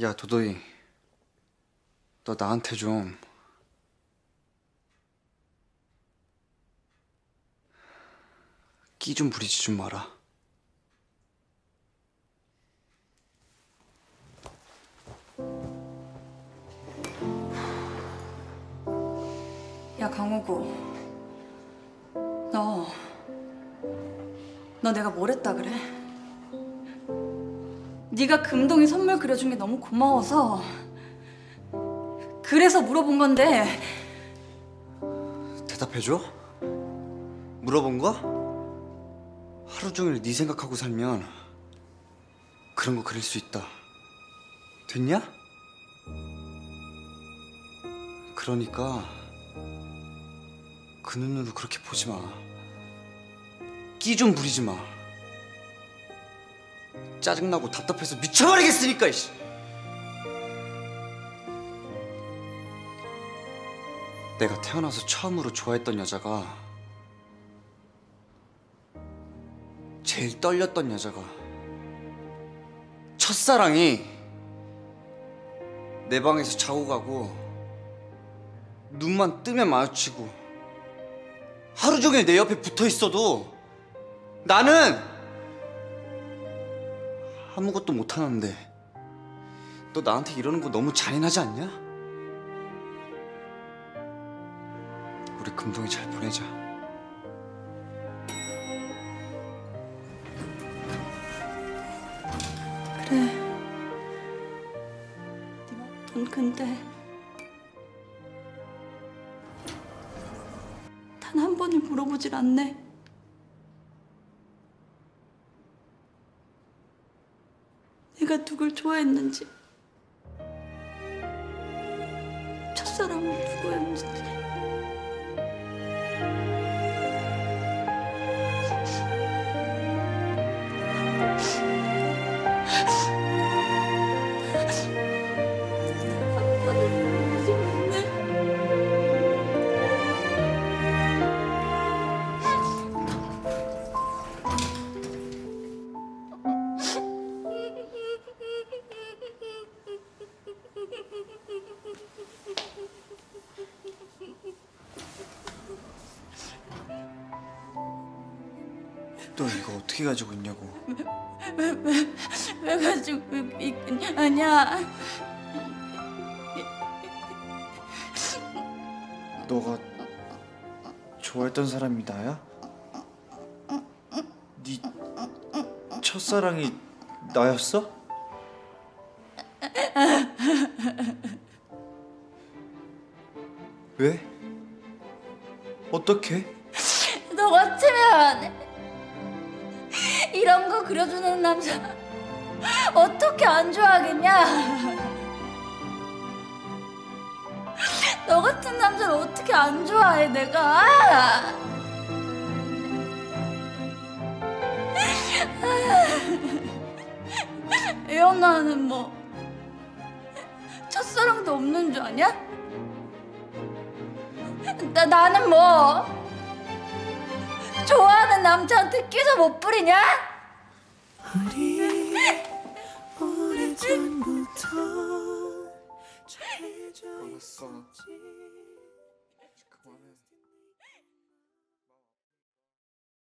야 도도이. 너 나한테 좀. 끼 좀 부리지 좀 마라. 야 강호구. 너, 너 내가 뭘 했다 그래? 네가 금동이 선물 그려준 게 너무 고마워서 그래서 물어본 건데 대답해줘? 물어본 거? 하루 종일 네 생각하고 살면 그런 거 그릴 수 있다 됐냐? 그러니까 그 눈으로 그렇게 보지 마. 끼 좀 부리지 마. 짜증나고 답답해서 미쳐버리겠으니까 이씨. 내가 태어나서 처음으로 좋아했던 여자가 제일 떨렸던 여자가 첫사랑이 내 방에서 자고 가고 눈만 뜨면 마주치고 하루 종일 내 옆에 붙어 있어도 나는 아무것도 못 하는데 너 나한테 이러는 거 너무 잔인하지 않냐? 우리 금동이 잘 보내자. 그래 넌 근데 단 한 번을 물어보질 않네 내가 누굴 좋아했는지 첫사랑은 누구였는지 너 이거 어떻게 가지고 있냐고. 왜 가지고 있긴 하냐 너가 좋아했던 사람이 나야? 네 첫사랑이 나였어? 왜? 어떻게? 너 같으면 이런 거 그려주는 남자 어떻게 안 좋아하겠냐? 너 같은 남자를 어떻게 안 좋아해 내가? 애연아는 뭐 첫사랑도 없는 줄 아냐? 나 나는 뭐 좋아하는 남자한테 끼도 못 부리냐? 그러니까.